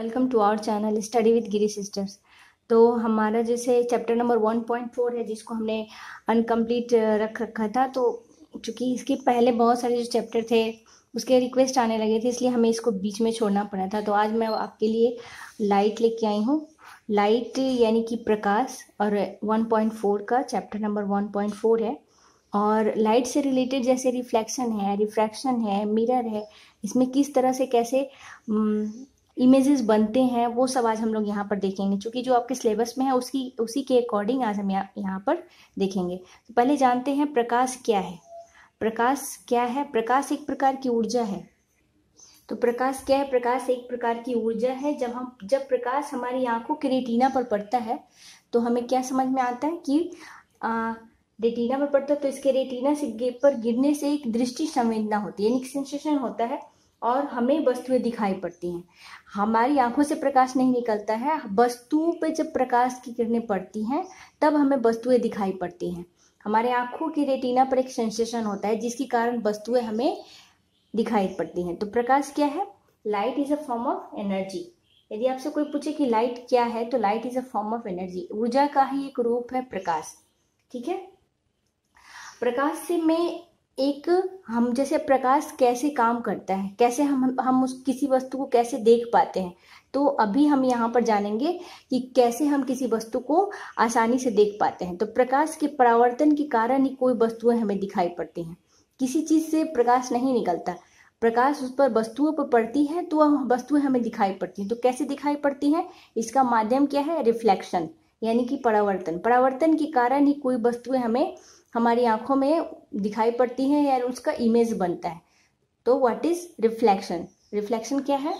Welcome to our channel, study with Giri sisters. तो हमारा जैसे chapter number one point four है, जिसको हमने अनकम्प्लीट रख रखा था तो चूँकि इसके पहले बहुत सारे जो चैप्टर थे, उसके रिक्वेस्ट आने लगे थे, इसलिए हमें इसको बीच में छोड़ना पड़ा था। तो आज मैं आपके लिए लाइट लेके आई हूँ। लाइट यानी कि प्रकाश, और 1.4 का चैप्टर नंबर 1.4 है। और लाइट से रिलेटेड जैसे रिफ्लेक्शन है, रिफ्रैक्शन है, मिरर है, इसमें किस तरह से कैसे इमेजेस बनते हैं वो सब आज हम लोग यहाँ पर देखेंगे क्योंकि जो आपके सिलेबस में है उसकी उसी के अकॉर्डिंग आज हम यहाँ यहाँ पर देखेंगे। तो पहले जानते हैं प्रकाश क्या है। प्रकाश क्या है? प्रकाश एक प्रकार की ऊर्जा है। तो प्रकाश क्या है? प्रकाश एक प्रकार की ऊर्जा है जब हम जब प्रकाश हमारी आँखों के रेटिना पर पड़ता है तो हमें क्या समझ में आता है कि आ, रेटिना पर पड़ता है तो इसके रेटिना से पर गिरने से एक दृष्टि संवेदना होती है यानी सेंसेशन होता है। और हमें वस्तुएँ दिखाई पड़ती हैं। हमारी आँखों से प्रकाश नहीं निकलता है। वस्तुओं पे जब प्रकाश की किरणें पड़ती हैं, तब हमें वस्तुएँ दिखाई पड़ती हैं। हमारे आँखों की रेटिना पर एक सेंसेशन होता है, जिसके कारण वस्तुएँ हमें दिखाई पड़ती हैं। तो प्रकाश क्या है? Light is a form of energy यदि आपसे कोई पूछे कि लाइट क्या है तो light is a form of energy ऊर्जा का ही एक रूप है प्रकाश। ठीक है? प्रकाश से मैं एक हम जैसे प्रकाश कैसे काम करता है, कैसे हम हम उस किसी वस्तु को कैसे देख पाते हैं तो अभी हम यहाँ पर जानेंगे कि कैसे हम किसी वस्तु को आसानी से देख पाते हैं। तो प्रकाश के परावर्तन के कारण ही कोई वस्तुएँ हमें दिखाई पड़ती हैं। किसी चीज़ से प्रकाश नहीं निकलता, प्रकाश उस पर वस्तुओं पर पड़ती है तो वस्तुएँ हमें दिखाई पड़ती हैं। तो कैसे दिखाई पड़ती हैं? इसका माध्यम क्या है? रिफ्लेक्शन, यानी कि परावर्तन। परावर्तन के कारण ही कोई वस्तुएँ हमें हमारी आँखों में दिखाई पड़ती हैं या उसका इमेज बनता है। तो व्हाट इज़ रिफ्लेक्शन रिफ्लेक्शन क्या है?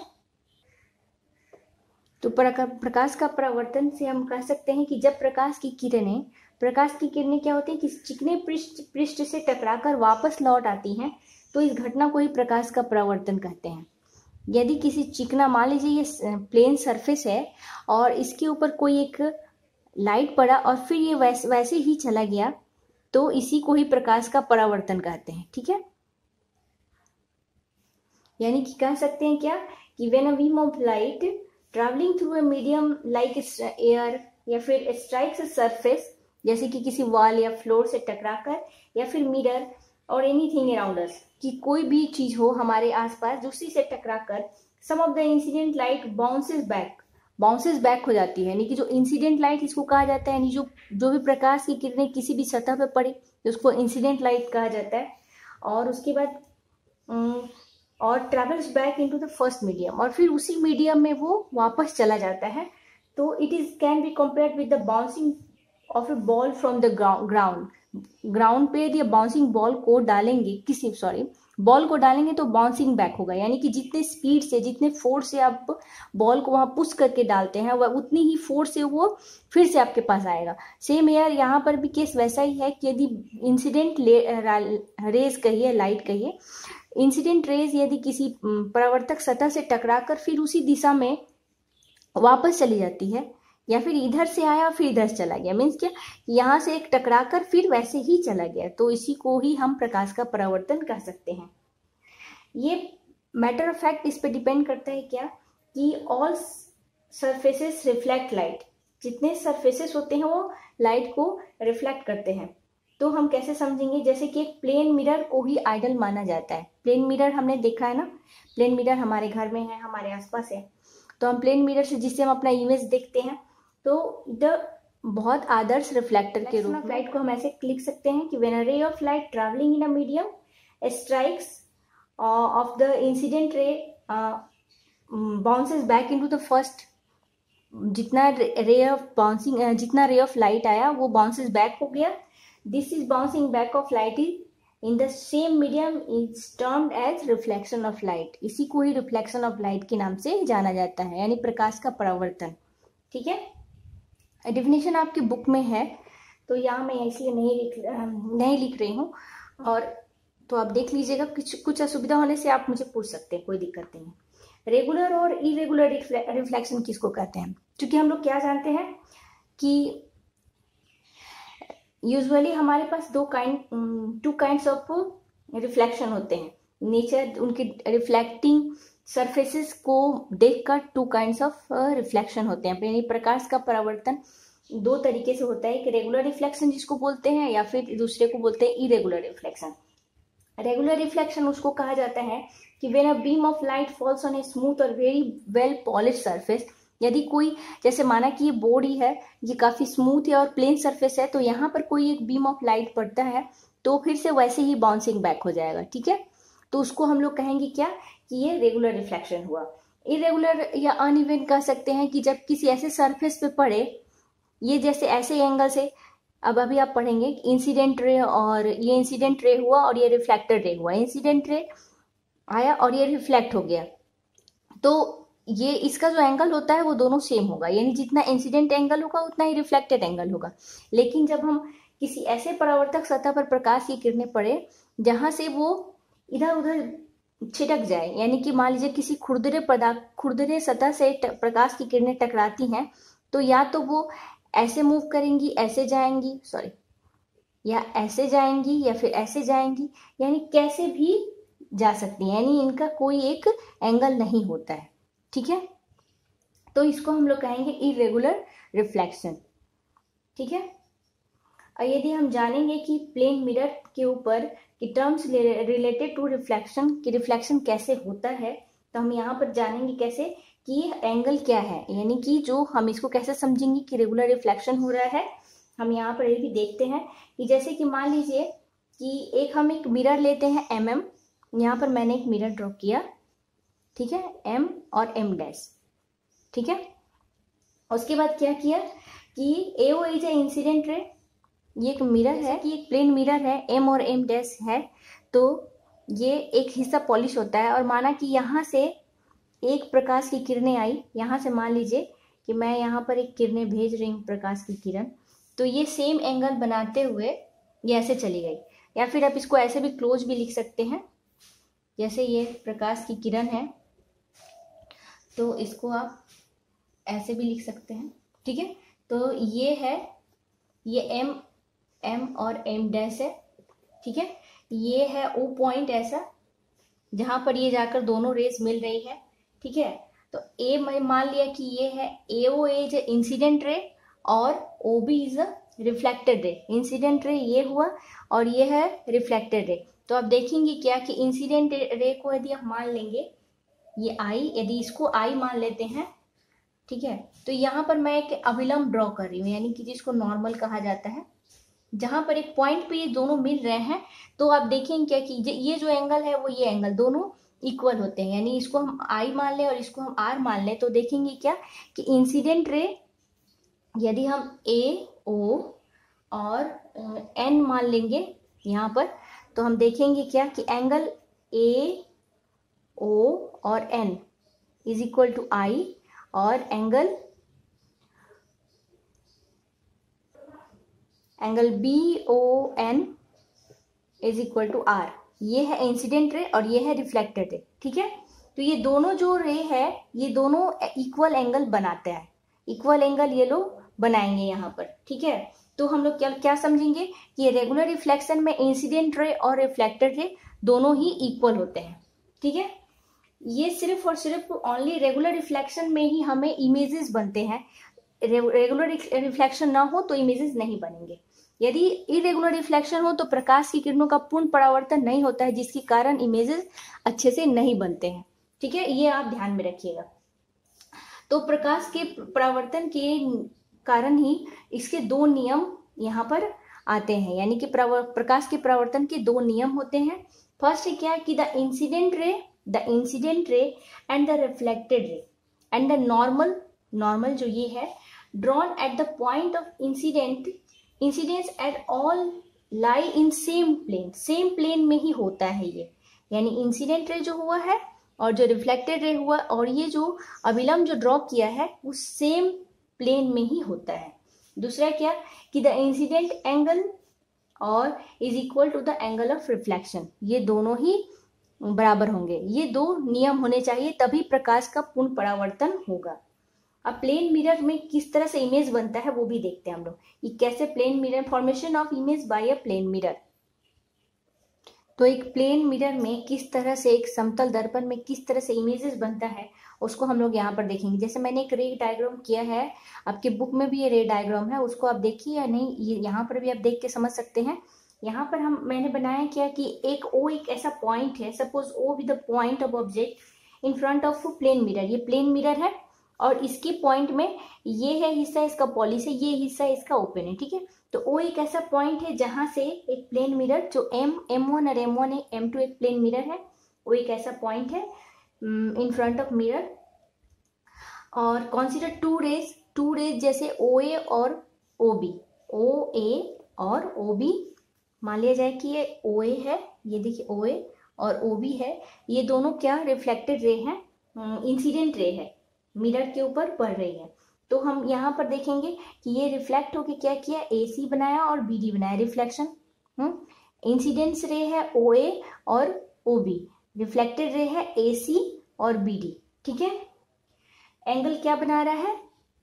तो प्रकाश का परावर्तन से हम कह सकते हैं कि जब प्रकाश की किरणें, प्रकाश की किरणें क्या होती है कि चिकने पृष्ठ पृष्ठ से टकराकर वापस लौट आती हैं तो इस घटना को ही प्रकाश का परावर्तन कहते हैं। यदि किसी चिकना, मान लीजिए ये प्लेन सरफेस है और इसके ऊपर कोई एक लाइट पड़ा और फिर ये वैसे वैसे ही चला गया तो इसी को ही प्रकाश का परावर्तन कहते हैं, ठीक है? यानी कि कह सकते हैं क्या कि when a beam of light travelling through a medium like air या फिर स्ट्राइक्स सरफेस जैसे कि किसी वॉल या फ्लोर से टकराकर या फिर मिरर और एनीथिंग अराउंड अस कि कोई भी चीज़ हो हमारे आसपास दूसरी से टकराकर some of the incident light bounces back bounces back हो जाती है। यानी कि जो इंसिडेंट लाइट इसको कहा जाता है, यानी जो जो भी प्रकाश की किरणें किसी भी सतह पर पड़े, उसको इंसिडेंट लाइट कहा जाता है। और उसके बाद और travels back into the first medium और फिर उसी मीडियम में वो वापस चला जाता है। तो it is can be compare with the bouncing of a ball from the ground ground पे यदि बाउंसिंग बॉल को डालेंगे, किसी सॉरी बॉल को डालेंगे तो बाउंसिंग बैक होगा। यानी कि जितने स्पीड से, जितने फोर्स से आप बॉल को वहाँ पुश करके डालते हैं, वह उतनी ही फोर्स से वो फिर से आपके पास आएगा। सेम यार यहाँ पर भी केस वैसा ही है कि यदि इंसिडेंट रेज कहिए लाइट कहिए इंसिडेंट रेज यदि किसी परावर्तक सतह से टकराकर फिर उसी दिशा में वापस चली जाती है या फिर इधर से आया और फिर इधर से चला गया। मीन्स क्या? यहाँ से एक टकरा कर फिर वैसे ही चला गया। तो इसी को ही हम प्रकाश का परावर्तन कह सकते हैं। ये मैटर ऑफ़ फैक्ट इस पर डिपेंड करता है क्या? कि ऑल सरफेसेस रिफ्लेक्ट लाइट जितने सरफेसेस होते हैं वो लाइट को रिफ्लेक्ट करते हैं। तो हम कैसे समझेंगे? जैसे कि एक प्लेन मिरर को ही आइडल माना जाता है। प्लेन मिरर हमने देखा है ना? प्लेन मिरर हमारे घर में है, हमारे आसपास है। तो हम प्लेन मिरर से जिससे हम अपना इमेज देखते हैं तो द बहुत आदर्श रिफ्लेक्टर के रूप में लाइट को हम ऐसे लिख सकते हैं कि when a ray of light travelling in a medium strikes of the incident ray bounces back into the first जितना रे ऑफ़ बाउंसिंग जितना रे ऑफ़ लाइट आया वो बाउंसेस बैक हो गया। This is bouncing back of light is in the same medium is termed as reflection of light इसी को ही reflection of light के नाम से जाना जाता है यानी प्रकाश का परावर्तन। ठीक है? डिफिनेशन आपकी बुक में है तो यहाँ मैं इसलिए नहीं लिख नहीं लिख रही हूँ। और तो आप देख लीजिएगा, कुछ कुछ असुविधा होने से आप मुझे पूछ सकते हैं, कोई दिक्कत नहीं रेगुलर और इरेगुलर रिफ्लेक्शन किसको कहते हैं? क्योंकि हम लोग क्या जानते हैं कि यूजुअली हमारे पास दो kind two kinds of reflection होते हैं। नेचर उनके रिफ्लेक्टिंग सरफेसेस को देखकर टू काइंड्स ऑफ़ रिफ्लेक्शन होते हैं। यानी प्रकाश का परावर्तन दो तरीके से होता है। एक रेगुलर रिफ्लेक्शन जिसको बोलते हैं या फिर दूसरे को बोलते हैं इरेगुलर रिफ्लेक्शन रेगुलर रिफ्लेक्शन उसको कहा जाता है कि when a beam of light falls on a smooth और वेरी वेल पॉलिश सरफेस यदि कोई, जैसे माना कि ये बोर्ड ही है, ये काफ़ी स्मूथ है और प्लेन सरफेस है तो यहाँ पर कोई एक बीम ऑफ़ लाइट पड़ता है तो फिर से वैसे ही बाउंसिंग बैक हो जाएगा। ठीक है? तो उसको हम लोग कहेंगे क्या? कि ये रेगुलर रिफ्लेक्शन हुआ। इरेगुलर या अनइवन कह सकते हैं कि जब किसी ऐसे सरफेस पे पड़े, ये जैसे ऐसे एंगल से अब अभी आप पढ़ेंगे इंसिडेंट रे और ये इंसिडेंट रे हुआ और ये रिफ्लेक्टेड रे हुआ। इंसिडेंट रे आया और ये रिफ्लेक्ट हो गया। तो ये इसका जो एंगल होता है वो दोनों सेम होगा। यानी जितना इंसिडेंट एंगल होगा, उतना ही रिफ्लेक्टेड एंगल होगा। लेकिन जब हम किसी ऐसे परावर्तक सतह पर प्रकाश की किरणें पड़े, जहाँ से वो इधर उधर छिटक जाए। यानी कि मान लीजिए किसी खुरदरे पदार्थ, खुरदरे सतह से प्रकाश की किरणें टकराती हैं तो या तो वो ऐसे मूव करेंगी, ऐसे जाएँगी सॉरी या ऐसे जाएँगी, या फिर ऐसे जाएँगी। यानी कैसे भी जा सकती हैं। यानी इनका कोई एक एंगल नहीं होता है। ठीक है? तो इसको हम लोग कहेंगे इरेगुलर रिफ्लेक्शन ठीक है? यदि हम जानेंगे कि प्लेन मिरर के ऊपर कि टर्म्स रिलेटेड टू रिफ्लेक्शन कि रिफ्लेक्शन कैसे होता है तो हम यहाँ पर जानेंगे कैसे कि एंगल क्या है। यानी कि जो हम इसको कैसे समझेंगे कि रेगुलर रिफ्लेक्शन हो रहा है, हम यहाँ पर ये भी देखते हैं कि जैसे कि मान लीजिए कि एक हम एक मिरर लेते हैं एम एम यहाँ पर मैंने एक मिरर ड्रॉ किया, ठीक है एम और एम डैश ठीक है? उसके बाद क्या किया कि ए O is a incident ray ये एक मिरर है कि एक प्लेन मिरर है एम और एम डैश है तो ये एक हिस्सा पॉलिश होता है और माना कि यहाँ से एक प्रकाश की किरणें आई। यहाँ से मान लीजिए कि मैं यहाँ पर एक किरणें भेज रही हूँ प्रकाश की किरण तो ये सेम एंगल बनाते हुए ये ऐसे चली गई। या फिर आप इसको ऐसे भी क्लोज भी लिख सकते हैं जैसे ये प्रकाश की किरण है तो इसको आप ऐसे भी लिख सकते हैं ठीक है? तो ये है ये एम एम और एम डैश है, ठीक है? ये है ओ पॉइंट ऐसा, जहाँ पर ये जाकर दोनों रेस मिल रही है, ठीक है? तो ए मैं मान लिया कि ये है ए ओ एज इंसिडेंट रे और O B is a reflected ray incident ray ये हुआ और ये है रिफ्लेक्टेड रे तो आप देखेंगे क्या कि इंसिडेंट रे को यदि आप मान लेंगे, ये आई यदि इसको आई मान लेते हैं, ठीक है? तो यहाँ पर मैं एक अविलंब ड्रॉ कर रही हूँ, यानी कि जिसको नॉर्मल कहा जाता है। जहाँ पर एक पॉइंट पे ये दोनों मिल रहे हैं तो आप देखेंगे क्या कि ये जो एंगल है वो ये एंगल दोनों इक्वल होते हैं। यानी इसको हम आई मान लें और इसको हम आर मान लें तो देखेंगे क्या कि इंसिडेंट रे यदि हम ए ओ और एन मान लेंगे यहाँ पर तो हम देखेंगे क्या कि एंगल ए ओ और N is equal to I और angle angle B O N is equal to R ये है इंसिडेंट रे और ये है रिफ्लेक्टेड रे ठीक है? तो ये दोनों जो रे है, ये दोनों इक्वल एंगल बनाते हैं। इक्वल एंगल ये लोग बनाएँगे यहाँ पर, ठीक है? तो हम लोग क्या क्या समझेंगे? कि रेगुलर रिफ्लेक्शन में इंसिडेंट रे और रिफ्लेक्टेड रे दोनों ही इक्वल होते हैं, ठीक है? ये सिर्फ़ और सिर्फ़ ओनली रेगुलर रिफ्लेक्शन में ही हमें इमेजेस बनते हैं। रेगुलर रिफ्लेक्शन ना हो तो इमेजेस नहीं बनेंगे। यदि इरेगुलर रिफ्लेक्शन हो तो प्रकाश की किरणों का पूर्ण परावर्तन नहीं होता है, जिसके कारण इमेजेस अच्छे से नहीं बनते हैं। ठीक है? ये आप ध्यान में रखिएगा। तो प्रकाश के परावर्तन के कारण ही इसके दो नियम यहाँ पर आते हैं। यानी कि प्रकाश के परावर्तन के दो नियम होते हैं। फ़र्स्ट है क्या? कि the incident ray the incident ray and the reflected ray and the normal normal जो ये है drawn at the point of incident incidence at all lie in same plane same plane में ही होता है ये। यानी इंसिडेंट रे जो हुआ है और जो रिफ्लेक्टेड रे हुआ और ये जो अविलंब जो ड्रॉ किया है, वो सेम प्लेन में ही होता है। दूसरा क्या? कि द इंसिडेंट एंगल और is equal to the angle of reflection ये दोनों ही बराबर होंगे। ये दो नियम होने चाहिए, तभी प्रकाश का पूर्ण परावर्तन होगा। अब प्लेन मिरर में किस तरह से इमेज बनता है वो भी देखते हैं हम लोग। ये कैसे plane mirror formation of image by a plane mirror तो एक प्लेन मिरर में किस तरह से, एक समतल दर्पण में किस तरह से इमेजेस बनता है, उसको हम लोग यहाँ पर देखेंगे। जैसे मैंने एक रे डायग्राम किया है, आपके बुक में भी ये रे डायग्राम है, उसको आप देखिए या नहीं, ये यहाँ पर भी आप देख के समझ सकते हैं। यहाँ पर हम, मैंने बनाया क्या कि एक ओ एक ऐसा पॉइंट है suppose O with the point of object in front of plane mirror ये प्लेन मिरर है और इसके पॉइंट में ये है हिस्सा इसका पॉलिस है ये हिस्सा इसका ओपन है, ठीक है? तो ओ एक ऐसा पॉइंट है जहाँ से एक प्लेन मिरर जो एम एम वन और एम वन है एम टू एक प्लेन मिरर है, वो एक ऐसा पॉइंट है इन फ्रंट ऑफ़ मिरर और consider two rays two rays जैसे ओ ए और ओ बी ओ ए और ओ बी मान लिया जाए कि ये ओ ए है, ये देखिए ओ ए और ओ बी है, ये दोनों क्या रिफ्लेक्टेड रे हैं? इंसिडेंट रे है। मिरर के ऊपर पड़ रही है। तो हम यहाँ पर देखेंगे कि ये रिफ्लेक्ट होके क्या किया? ए सी बनाया और बी डी बनाया। रिफ्लेक्शन इंसिडेंस रे है ओ ए और ओ बी रिफ्लेक्टेड रे है ए सी और बी डी ठीक है? एंगल क्या बना रहा है?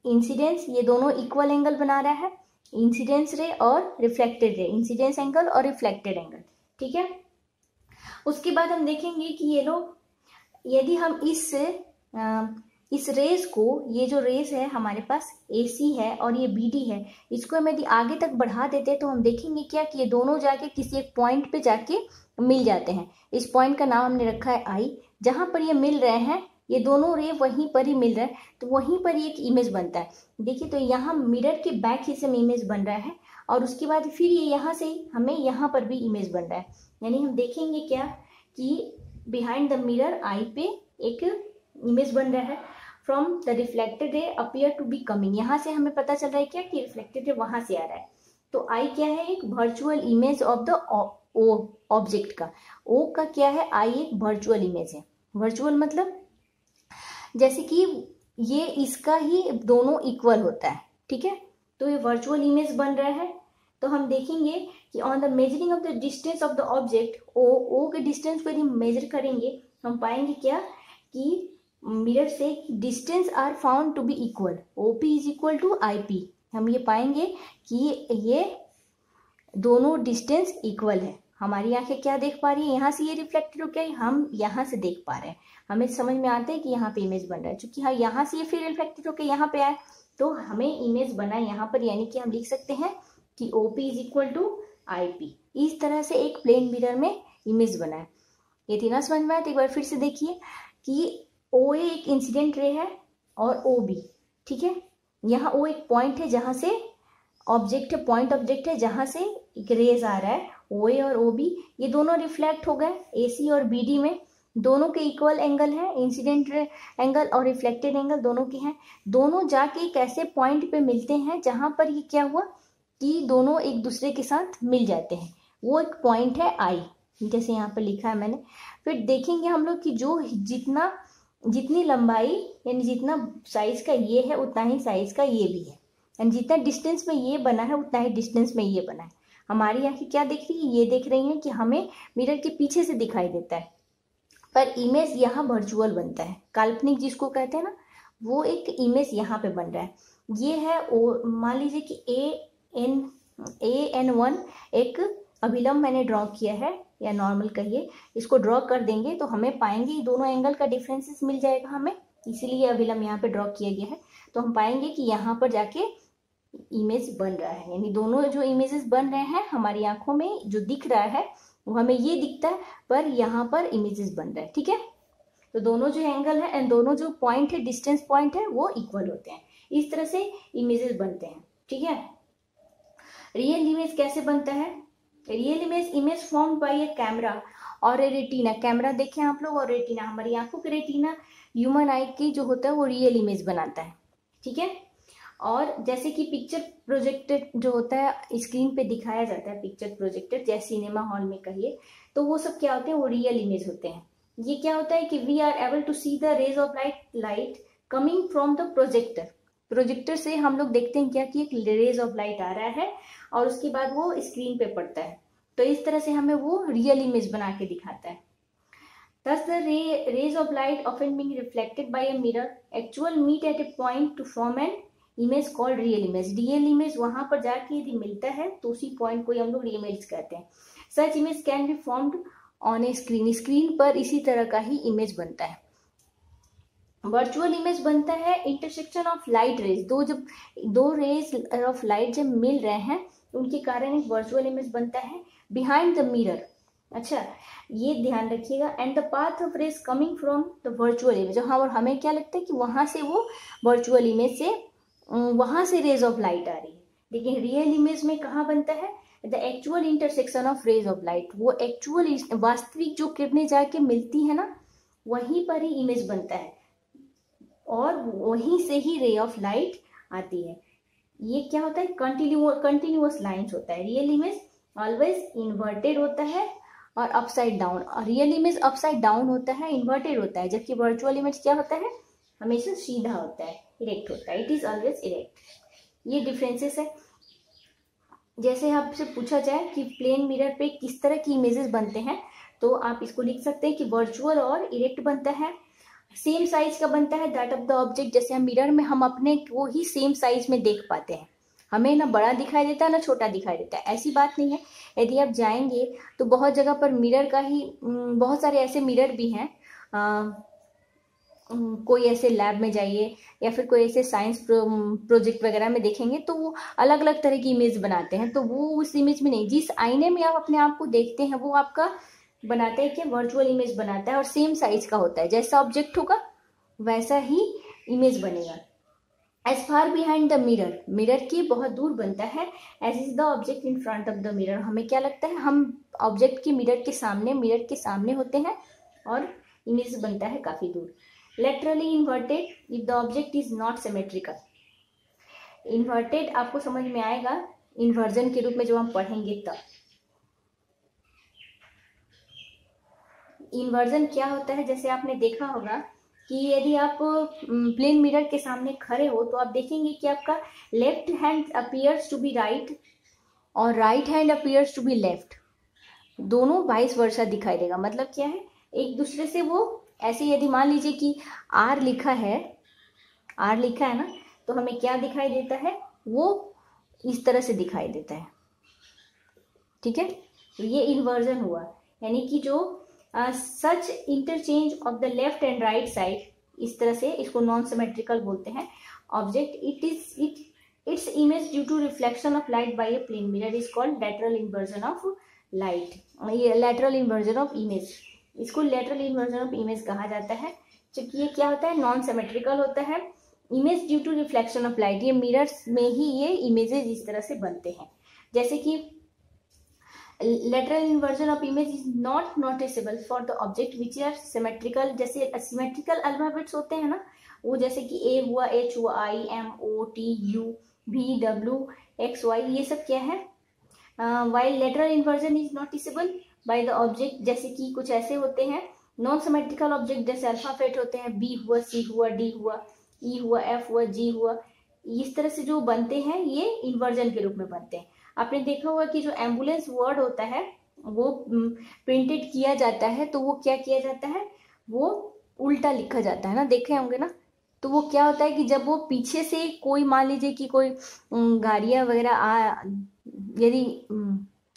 इंसिडेंस ये दोनों इक्वल एंगल बना रहा है। इंसिडेंस रे और रिफ्लेक्टेड रे इंसिडेंस एंगल और रिफ्लेक्टेड एंगल ठीक है? उसके बाद हम देखेंगे कि ये लोग यदि हम इस आ, इस रेस को, ये जो रेस है हमारे पास ए सी है और ये बी डी है, इसको हम यदि आगे तक बढ़ा देते हैं तो हम देखेंगे क्या कि ये दोनों जाके किसी एक पॉइंट पे जाके मिल जाते हैं। इस पॉइंट का नाम हमने रखा है आई जहाँ पर ये मिल रहे हैं, ये दोनों रे वहीं पर ही मिल रहा है तो वहीं पर एक इमेज बनता है। देखिए तो यहाँ मिरर के बैक हिस्से में इमेज बन रहा है और उसके बाद फिर ये यहाँ से हमें यहाँ पर भी इमेज बन रहा है। यानी हम देखेंगे क्या कि बिहाइंड द मिरर आई पे एक इमेज बन रहा है। From the reflected ray appear to be coming यहाँ से हमें पता चल रहा है क्या कि रिफ्लेक्टेड रे वहाँ से आ रहा है। तो आई क्या है? एक virtual image of the O object का। ओ का क्या है? आई एक वर्चुअल इमेज है। वर्चुअल मतलब जैसे कि ये इसका ही दोनों इक्वल होता है। ठीक है? तो ये वर्चुअल इमेज बन रहा है। तो हम देखेंगे कि on the measuring of the distance of the object O O के डिस्टेंस को यदि मेजर करेंगे, हम पाएँगे क्या कि मिरर से distance are found to be equal O P is equal to I P हम ये पाएँगे कि ये दोनों डिस्टेंस इक्वल है। हमारी आँखें क्या देख पा रही है? यहाँ से ये रिफ्लेक्टेड हो क्या हम यहाँ से देख पा रहे हैं। हमें समझ में आता है कि यहाँ पे इमेज बन रहा है। चूँकि हाँ यहाँ से ये फिर रिफ्लेक्टेड होकर यहाँ पे आए तो हमें इमेज बना यहाँ पर, यानी कि हम लिख सकते हैं कि O P is equal to I P इस तरह से एक प्लेन मिरर में इमेज बना है। ये थी ना समझ में आया? तो एक बार फिर से देखिए कि ओ ए एक इंसिडेंट रे है और ओ बी ठीक है? यहाँ ओ एक पॉइंट है जहाँ से ऑब्जेक्ट है पॉइंट ऑब्जेक्ट है जहाँ से एक रेज आ रहा है। ओ ए और ओ बी ये दोनों रिफ्लेक्ट हो गए ए सी और बी डी में। दोनों के इक्वल एंगल है इंसिडेंट एंगल और रिफ्लेक्टेड एंगल दोनों के हैं। दोनों जाके एक ऐसे पॉइंट पे मिलते हैं, जहाँ पर ये क्या हुआ कि दोनों एक दूसरे के साथ मिल जाते हैं। वो एक पॉइंट है आई जैसे यहाँ पर लिखा है मैंने। फिर देखेंगे हम लोग कि जो जितना जितनी लंबाई, यानी जितना साइज़ का ये है, उतना ही साइज़ का ये भी है। यानी जितना डिस्टेंस में ये बना है, उतना ही डिस्टेंस में ये बना है। हमारी आँखें क्या देख रही है? ये देख रही हैं कि हमें मिरर के पीछे से दिखाई देता है। पर इमेज यहाँ वर्चुअल बनता है। काल्पनिक जिसको कहते हैं ना, वो एक इमेज यहाँ पे बन रहा है। ये है मान लीजिए कि A N A N one एक अभिलंब मैंने ड्रॉ किया है। या नॉर्मल कहिए, इसको ड्रॉ कर देंगे तो हमें पाएँगे दोनों एंगल का डिफरेंसेस मिल जाएगा हमें। इसीलिए अभिलंब यहाँ पे ड्रॉ किया गया है। तो हम पाएँगे कि यहाँ पर जाके इमेज बन रहा है। यानी दोनों जो इमेजेस बन रहे हैं, हमारी आँखों में जो दिख रहा है, वो हमें ये दिखता है, पर यहाँ पर इमेजेस बन रहा है, ठीक है? तो दोनों जो एंगल है एंड दोनों जो पॉइंट है डिस्टेंस पॉइंट है, वो इक्वल होते हैं। इस तरह से इमेजेस बनते हैं, ठीक है? रियल इमेज कैसे बनता है? Real image image form by a camera और रेटिना कैमरा देखें आप लोग और रेटिना हमारी आँखों के रेटिना ह्यूमन आई की जो होता है वो रियल इमेज बनाता है. ठीक है? और जैसे कि पिक्चर प्रोजेक्टर जो होता है स्क्रीन पे दिखाया जाता है पिक्चर प्रोजेक्टर जैसे सिनेमा हॉल में कहिए तो वो सब क्या होते हैं? वो रियल इमेज होते हैं. ये क्या होता है कि we are able to see the rays of light light coming from the projector projector से हम लोग देखते हैं क्या कि एक रेज ऑफ़ लाइट आ रहा है और उसके बाद वो स्क्रीन पे पड़ता है। तो इस तरह से हमें वो रियल इमेज बना के दिखाता है। Thus the ray rays of light of and being reflected by a mirror actual meet at a point to form an image called real image real image वहाँ पर जाके यदि मिलता है तो उसी पॉइंट को हम लोग रियमेज कहते हैं। Such image can be formed on a screen screen पर इसी तरह का ही इमेज बनता है। वर्चुअल इमेज बनता है इंटरसेक्शन ऑफ़ लाइट रेज दो जब, दो रेज ऑफ़ लाइट जब मिल रहे हैं, उनके कारण एक वर्चुअल इमेज बनता है बिहाइंड द मिरर अच्छा ये ध्यान रखिएगा. And the path of rays coming from the virtual image हाँ और हमें क्या लगता है कि वहाँ से वो वर्चुअल इमेज से वहाँ से रेज ऑफ़ लाइट आ रही है. लेकिन रियल इमेज में कहाँ बनता है? The actual intersection of rays of light वो एक्चुअल वास्तविक जो किरणें जाके मिलती है ना, वहीं पर ही इमेज बनता है. और वहीं से ही रे ऑफ़ लाइट आती है। ये क्या होता है? कंटिन्यू कंटिन्यूस लाइन्स होता है। रियल इमेज ऑलवेज इन्वर्टेड होता है और upside down real image upside down होता है इन्वर्टेड होता है, जबकि वर्चुअल इमेज क्या होता है? हमेशा सीधा होता है इरेक्ट होता है। इट इज़ ऑलवेज इरेक्ट ये डिफरेंसेस है। जैसे आपसे पूछा जाए कि प्लेन मिरर पे किस तरह की इमेजेस बनते हैं तो आप इसको लिख सकते हैं कि वर्चुअल और इरेक्ट बनता है। सेम साइज़ का बनता है दैट ऑफ़ द ऑब्जेक्ट जैसे हम मिरर में हम अपने को ही सेम साइज़ में देख पाते हैं। हमें ना बड़ा दिखाई देता है ना छोटा दिखाई देता है ऐसी बात नहीं है। यदि आप जाएँगे तो बहुत जगह पर मिरर का ही बहुत सारे ऐसे मिरर भी हैं। कोई ऐसे लैब में जाइए या फिर कोई ऐसे साइंस प्रो, प्रोजेक्ट वगैरह में देखेंगे तो वो अलग अलग तरह की इमेज बनाते हैं। तो वो उस इमेज में नहीं जिस आईने में आप अपने आप को देखते हैं वो आपका बनाता है क्या वर्चुअल इमेज बनाता है और सेम साइज़ का होता है। जैसा ऑब्जेक्ट होगा, वैसा ही इमेज बनेगा। As far behind the mirror mirror के बहुत दूर बनता है। As is the object in front of the mirror हमें क्या लगता है? हम ऑब्जेक्ट के मिरर के सामने मिरर के सामने होते हैं और इमेज बनता है काफ़ी दूर। Laterally inverted if the object is not symmetrical inverted आपको समझ में आएगा इन्वर्जन के रूप में जब हम पढ़ेंगे तब। इन्वर्जन क्या होता है? जैसे आपने देखा होगा कि यदि आप प्लेन मिरर के सामने खड़े हो तो आप देखेंगे कि आपका left hand appears to be right और right hand appears to be left दोनों बाईस वर्षा दिखाई देगा। मतलब क्या है? एक दूसरे से वो, ऐसे यदि मान लीजिए कि आर लिखा है आर लिखा है ना तो हमें क्या दिखाई देता है? वो इस तरह से दिखाई देता है। ठीक है? तो ये इन्वर्जन हुआ। यानी कि जो such interchange of the left and right side इस तरह से इसको नॉन सिमेट्रिकल बोलते हैं object it is it its image due to reflection of light by a plane mirror is called lateral inversion of light ये lateral inversion of image इसको lateral inversion of image कहा जाता है। क्योंकि ये क्या होता है? नॉन सिमेट्रिकल होता है। Image due to reflection of light ये मिरर्स में ही ये इमेजेस इस तरह से बनते हैं। जैसे कि lateral inversion of image is not noticeable for the object which are symmetrical जैसे सिमेट्रिकल अल्फाबेट्स होते हैं ना, वो जैसे कि ए हुआ एच हुआ I M O T U B W X Y ये सब क्या है? Why lateral inversion is noticeable by the object जैसे कि कुछ ऐसे होते हैं नॉन सिमेट्रिकल ऑब्जेक्ट जैसे अल्फाफेट होते हैं बी हुआ सी हुआ डी हुआ ई e हुआ एफ़ हुआ जी हुआ, इस तरह से जो बनते हैं, ये इन्वर्जन के रूप में बनते हैं। आपने देखा होगा कि जो एंबुलेंस वर्ड होता है, वो प्रिंटेड किया जाता है तो वो क्या किया जाता है? वो उल्टा लिखा जाता है ना, देखे होंगे ना? तो वो क्या होता है कि जब वो पीछे से कोई, मान लीजिए कि कोई गाड़ियाँ वगैरह आ, यदि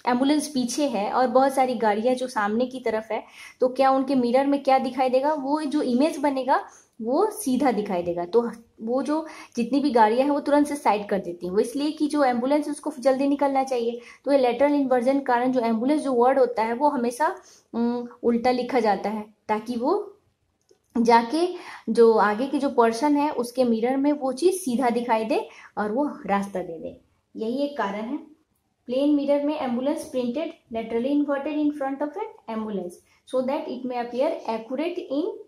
एंबुलेंस पीछे है और बहुत सारी गाड़ियाँ जो सामने की तरफ़ है तो क्या उनके मिरर में क्या दिखाई देगा? वो जो इमेज बनेगा वो सीधा दिखाई देगा। तो वो जो जितनी भी गाड़ियाँ हैं, वो तुरंत से साइड कर देती हैं। वो इसलिए कि जो एंबुलेंस उसको जल्दी निकलना चाहिए। तो ये लेटरल इन्वर्जन कारण जो एंबुलेंस, जो वर्ड होता है, वो हमेशा उल्टा लिखा जाता है, ताकि वो जाके जो आगे के जो पर्सन है, उसके मिरर में वो चीज़ सीधा दिखाई दे और वो रास्ता दे दे। यही एक कारण है। प्लेन मिरर में ambulance printed, laterally inverted in front of an ambulance. So that it may appear accurate in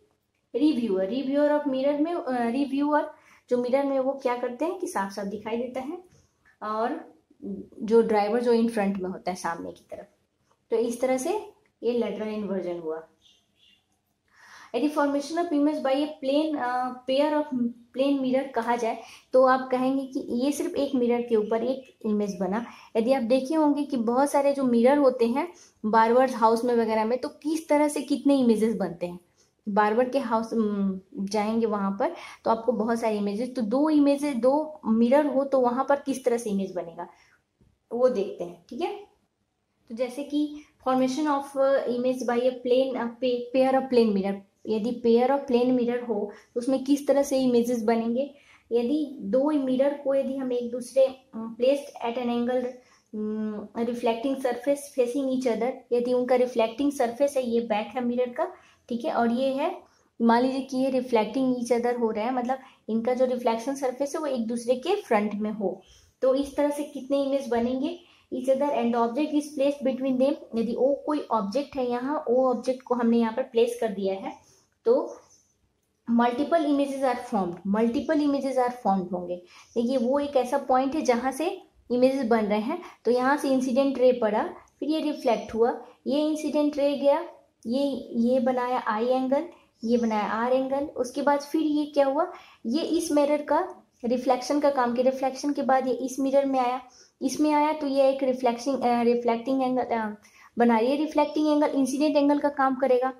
rear view rear view of mirror में रिव्यूअर, जो मिरर में वो क्या करते हैं कि साफ़ साफ़ दिखाई देता है और जो ड्राइवर जो इन फ्रंट में होता है सामने की तरफ़। तो इस तरह से ये लेटरल इन्वर्जन हुआ। यदि formation of image by a plane pair of plane mirror कहा जाए तो आप कहेंगे कि ये सिर्फ़ एक मिरर के ऊपर एक इमेज बना। यदि आप देखे होंगे कि बहुत सारे जो मिरर होते हैं बारवर्स हाउस में वगैरह में तो किस तरह से कितने इमेजेस बनते हैं? बारबर के हाउस जाएँगे वहाँ पर तो आपको बहुत सारी इमेजेस तो दो इमेजेस दो मिरर हो तो वहाँ पर किस तरह से इमेज बनेगा? वो देखते हैं, ठीक है? तो जैसे कि formation of image by a plane pair of plane mirror यदि पेयर ऑफ़ प्लेन मिरर हो तो उसमें किस तरह से इमेजेस बनेंगे? यदि दो मिरर को यदि हम एक दूसरे placed at an angle reflecting surface facing each other यदि उनका रिफ्लेक्टिंग सरफेस है, ये बैक है मिरर का ठीक है? और ये है, मान लीजिए कि ये रिफ्लेक्टिंग ईच अदर हो रहा है मतलब इनका जो रिफ्लेक्शन सरफेस है वो एक दूसरे के फ्रंट में हो। तो इस तरह से कितने इमेज बनेंगे? Each other and object is placed between them यदि वो कोई ऑब्जेक्ट है यहाँ वो ऑब्जेक्ट को हमने यहाँ पर प्लेस कर दिया है तो multiple images are formed multiple images are formed होंगे। देखिए, वो एक ऐसा पॉइंट है जहाँ से इमेजेस बन रहे हैं। तो यहाँ से इंसिडेंट रे पड़ा, फिर ये रिफ्लेक्ट हुआ। ये इंसिडेंट रे गया ये ये बनाया आई एंगल ये बनाया आर एंगल उसके बाद फिर ये क्या हुआ? ये इस मिरर का रिफ्लेक्शन का काम किया। रिफ्लेक्शन के बाद ये इस मिरर में आया। इसमें आया तो ये एक रिफ्लेक्सिंग रिफ्लेक्टिंग एंगल बना ये रिफ्लेक्टिंग एंगल इंसिडेंट एंगल का काम करेगा।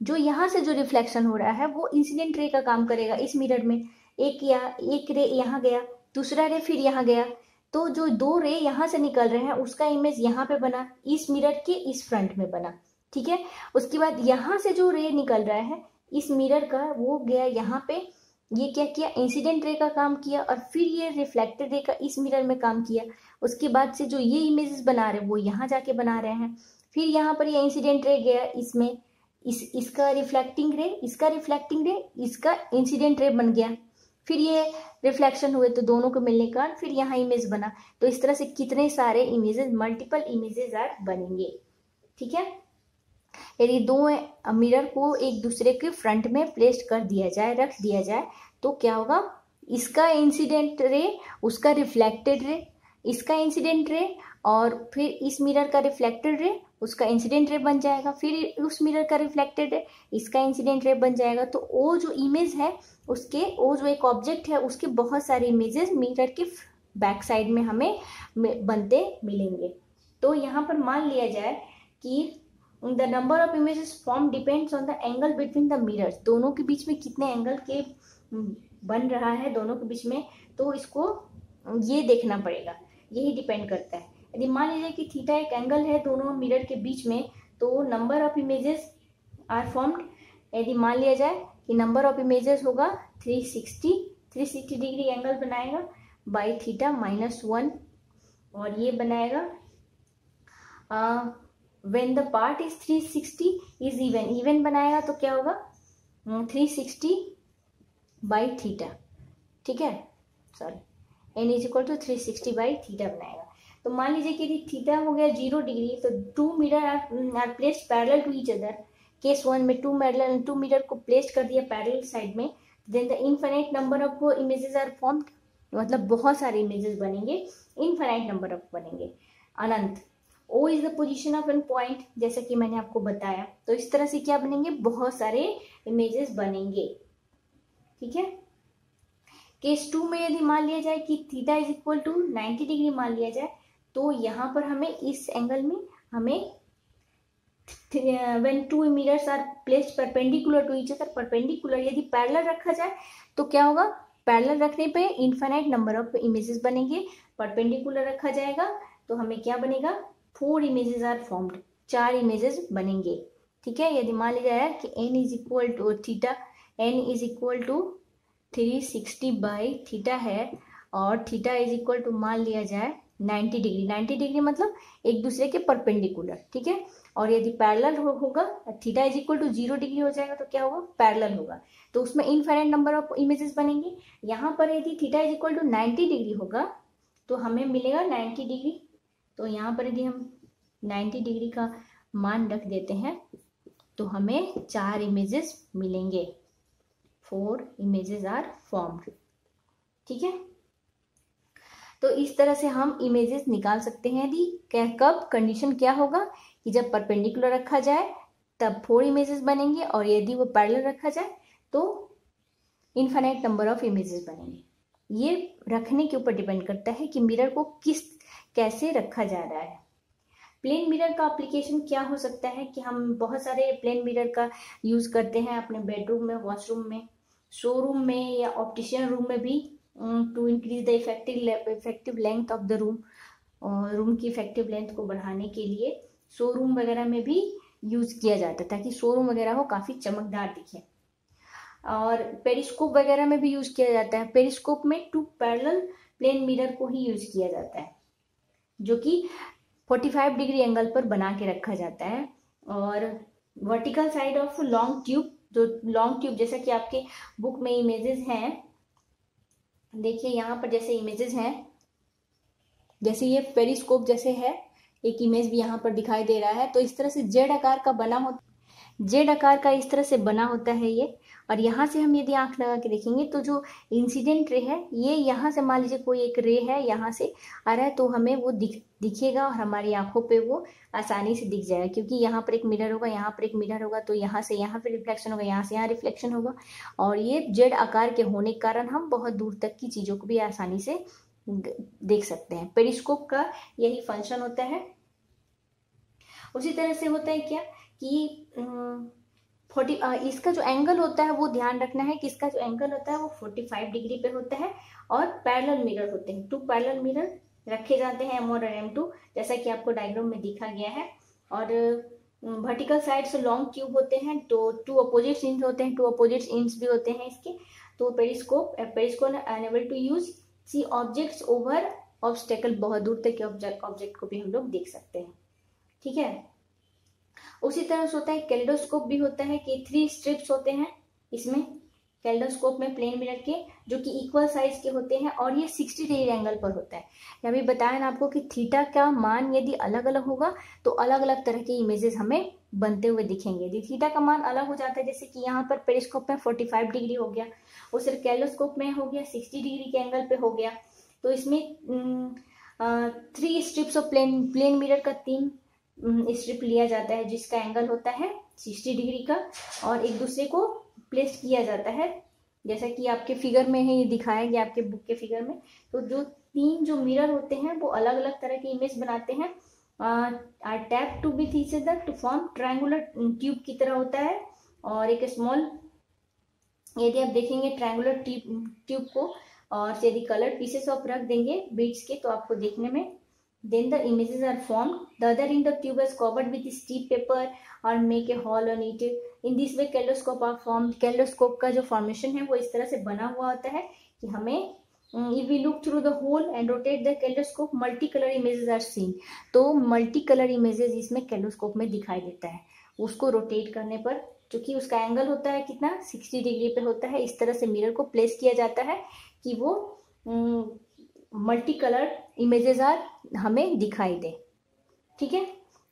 जो यहाँ से जो रिफ्लेक्शन हो रहा है, वो इंसिडेंट रे का काम करेगा इस मिरर में। एक या, एक रे यहाँ गया, दूसरा रे फिर यहाँ गया। तो जो दो रे यहाँ से निकल रहे हैं, उसका इमेज यहाँ पे बना, इस मिरर के इस फ्रंट में बना। ठीक है? उसके बाद यहाँ से जो रे निकल रहा है, इस मिरर का, वो गया यहाँ पे। ये क्या किया? इंसिडेंट रे का काम किया और फिर ये रिफ्लेक्टेड रे का इस मिरर में काम किया। उसके बाद से जो ये इमेजेस बना रहे वो यहाँ जाके बना रहे हैं। फिर यहाँ पर ये इंसिडेंट रे गया इसमें। इस, इसका रिफ्लेक्टिंग रे इसका रिफ्लेक्टिंग रे इसका इंसिडेंट रे बन गया। फिर ये रिफ्लेक्शन हुए तो दोनों को मिलने का फिर यहाँ इमेज बना। तो इस तरह से कितने सारे इमेजेस मल्टीपल इमेजेस आर बनेंगे। ठीक है? यदि दो मिरर को एक दूसरे के फ्रंट में प्लेस कर दिया जाए, रख दिया जाए तो क्या होगा? इसका इंसिडेंट रे उसका रिफ्लेक्टेड रे इसका इंसिडेंट रे और फिर इस मिरर का रिफ्लेक्टेड रे उसका इंसिडेंट रे बन जाएगा। फिर उस मिरर का रिफ्लेक्टेड रे इसका इंसिडेंट रे बन जाएगा। तो वो जो इमेज है, उसके, वो जो एक ऑब्जेक्ट है, उसके बहुत सारे इमेजेस मिरर के बैक साइड में हमें बनते मिलेंगे। तो यहाँ पर मान लिया जाए कि the number of images form depends on the angle between the mirrors दोनों के बीच में कितने एंगल के बन रहा है दोनों के बीच में तो इसको ये देखना पड़ेगा। यही डिपेंड करता है। यदि मान लीजिए कि थीटा एक एंगल है दोनों मिरर के बीच में तो number of images are formed यदि मान लिया जाए कि नंबर ऑफ़ इमेजेस होगा 360 360 डिग्री एंगल बनाएगा बाई थीटा माइनस वन और ये बनाएगा। When the part is 360 is even even बनाएगा तो क्या होगा? 360 बाई थीटा ठीक है? Sorry N is equal to three sixty by theta बनाएगा. तो मान लीजिए कि यदि थीटा हो गया ज़ीरो डिग्री तो two meter are place parallel to each other case one में टू मीटर टू मीटर को प्लेस कर दिया पैरल साइड में. Then the infinite number of images are form मतलब बहुत सारे इमेजेस बनेंगे. इनफाइनाइट नंबर ऑफ़ बनेंगे. अनंत. O is the position of an point जैसा कि मैंने आपको बताया। तो इस तरह से क्या बनेंगे? बहुत सारे इमेजेस बनेंगे। ठीक है? केस टू में यदि मान लिया जाए कि theta is equal to ninety degree मान लिया जाए तो यहाँ पर हमें इस एंगल में हमें when two mirrors are placed perpendicular to each other perpendicular यदि पैरेलल रखा जाए तो क्या होगा? पैरेलल रखने पे इनफाइनाइट नंबर ऑफ़ इमेजेस बनेंगे। परपेंडिकुलर रखा जाएगा तो हमें क्या बनेगा? फोर इमेजेस आर फॉर्म्ड चार इमेजेस बनेंगे। ठीक है? यदि मान लिया जाए कि N is equal to theta N is equal to three sixty by theta है और थीटा इज़ इक्वल टू मान लिया जाए 90 डिग्री 90 डिग्री मतलब एक दूसरे के परपेंडिकुलर ठीक है? और यदि पैरेलल हो, होगा theta is equal to zero degree हो जाएगा तो क्या होगा? पैरेलल होगा। तो उसमें इनफाइनाइट नंबर ऑफ़ इमेजेस बनेंगे। यहाँ पर यदि theta is equal to ninety degree होगा तो हमें मिलेगा नाइन्टी डिग्री तो यहाँ पर यदि हम नाइन्टी डिग्री का मान रख देते हैं तो हमें चार इमेजेस मिलेंगे। फोर इमेजेस आर फॉर्म्ड ठीक है? तो इस तरह से हम इमेजेस निकाल सकते हैं यदि कब कंडीशन क्या होगा कि जब परपेंडिकुलर रखा जाए, तब फोर इमेजेस बनेंगे और यदि वो पैरेलल रखा जाए तो इन्फाइनाइट नंबर ऑफ़ इमेजेस बनेंगे। ये रखने के ऊपर डिपेंड करता है कि मिरर को किस कैसे रखा जा रहा है? प्लेन मिरर का एप्लीकेशन क्या हो सकता है कि हम बहुत सारे प्लेन मिरर का यूज़ करते हैं अपने बेडरूम में वॉशरूम में शोरूम में या ऑप्टिशियन रूम में भी to increase the effective effective length of the room room की इफ़ेक्टिव लेंथ को बढ़ाने के लिए शोरूम वगैरह में भी यूज़ किया जाता है ताकि शोरूम वगैरह हो काफ़ी चमकदार दिखे। और पेरिस्कोप वगैरह में भी यूज़ किया जाता है। पेरिस्कोप में टू पैरेलल प्लेन मिरर को ही यूज़ किया जाता है। जो कि 45 डिग्री एंगल पर बना के रखा जाता है और vertical side of long tube जो लॉन्ग ट्यूब जैसा कि आपके बुक में इमेजेस हैं, देखिए यहाँ पर जैसे इमेजेस हैं, जैसे ये पेरिस्कोप जैसे है, एक इमेज भी यहाँ पर दिखाई दे रहा है तो इस तरह से जेड आकार का बना होता जेड आकार का इस तरह से बना होता है ये और यहाँ से हम यदि आँख लगा के देखेंगे तो जो इंसिडेंट रे है, ये यहाँ से मान लीजिए कोई एक रे है, यहाँ से आ रहा है तो हमें वो दिख, दिखेगा और हमारी आँखों पे वो आसानी से दिख जाएगा, क्योंकि यहाँ पर एक मिरर होगा, यहाँ पर एक मिरर होगा तो यहाँ से, यहाँ पे रिफ्लेक्शन होगा, यहाँ से यहाँ रिफ्लेक्शन होगा। और ये जेड आकार के होने के कारण हम बहुत दूर तक की चीज़ों को भी आसानी से देख सकते हैं। पेरिस्कोप का यही फ़ंक्शन होता है। उसी तरह से होता है क्या कि फोर्टी इसका जो एंगल होता है वो ध्यान रखना है कि इसका जो एंगल होता है वो फोर्टी फाइव डिग्री पे होता है और पैरेलल मिरर होते हैं। टू पैरेलल मिरर रखे जाते हैं एम और एम टू जैसा कि आपको डायग्राम में दिखा गया है। और वर्टिकल साइड से लॉन्ग ट्यूब होते हैं तो टू अपोजिट इंच होते हैं टू अपोजिट इंच भी होते हैं इसके। तो periscope periscope enable to us see objects over obstacle बहुत दूर तक के ऑब्जेक्ट को भी हम लोग देख सकते हैं। ठीक है? उसी तरह से होता है, कैलिडोस्कोप भी होता है कि थ्री स्ट्रिप्स होते हैं, इसमें कैल्डोस्कोप में प्लेन मिरर के, जो कि इक्वल साइज़ के होते हैं और ये 60 डिग्री एंगल पर होता है। अभी बताया ना आपको कि थीटा का मान यदि अलग अलग होगा तो अलग अलग तरह के इमेजेस हमें बनते हुए दिखेंगे। यदि थीटा का मान अलग हो जाता है, जैसे कि यहाँ पर पेरिस्कोप में 45 डिग्री हो गया, और सिर्फ़ कैलोस्कोप में हो गया 60 डिग्री के एंगल पे हो गया तो इसमें three strips of plane plane mirror का तीन स्ट्रिप लिया जाता है जिसका एंगल होता है सिक्सटी डिग्री का और एक दूसरे को प्लेस किया जाता है। जैसा कि आपके फिगर में है ये दिखाया गया, आपके बुक के फिगर में। तो जो तीन जो मिरर होते हैं, वो अलग अलग तरह के इमेज बनाते हैं। Are tap to each other to form triangular tube की तरह होता है और एक स्मॉल यदि आप देखेंगे ट्रायंगुलर ट्यूब को, और यदि कलर पीसेस ऑफ़ रख देंगे बीट्स के तो आपको देखने में Then the images are formed. The other in the tube is covered with steep paper or make a hole on it. In this way kaleidoscope are formed. Kaleidoscope का जो formation है वो इस तरह से बना हुआ होता है कि हमें if we look through the hole and rotate the kaleidoscope multicolor images are seen तो multicolor images इसमें kaleidoscope में दिखाई देता है उसको रोटेट करने पर क्योंकि उसका एंगल होता है कितना 60 डिग्री पे होता है इस तरह से मिरर को प्लेस किया जाता है कि वो मल्टी कलर इमेजेस आर हमें दिखाई दे। ठीक है?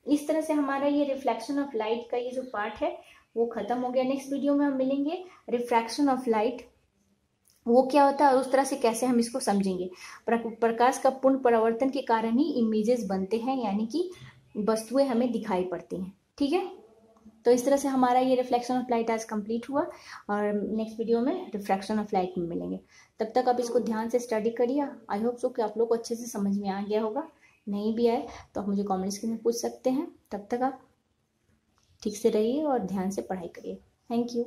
इस तरह से हमारा ये रिफ्लेक्शन ऑफ़ लाइट का ये जो पार्ट है, वो खत्म हो गया। नेक्स्ट वीडियो में हम मिलेंगे। रिफ्रैक्शन ऑफ़ लाइट वो क्या होता है और उस तरह से कैसे हम इसको समझेंगे? प्रकाश का पूर्ण परिवर्तन के कारण ही इमेजेस बनते हैं, यानी कि वस्तुएँ हमें दिखाई पड़ती हैं। ठीक है? तो इस तरह से हमारा ये रिफ्लेक्शन ऑफ़ लाइट आज कंप्लीट हुआ और नेक्स्ट वीडियो में रिफ्लेक्शन ऑफ़ लाइट में मिलेंगे। तब तक आप इसको ध्यान से स्टडी करिए। आई होप सो कि आप लोग को अच्छे से समझ में आ गया होगा। नहीं भी आए तो आप मुझे कॉमेंट्स के में पूछ सकते हैं। तब तक आप ठीक से रहिए और ध्यान से पढ़ाई करिए। Thank you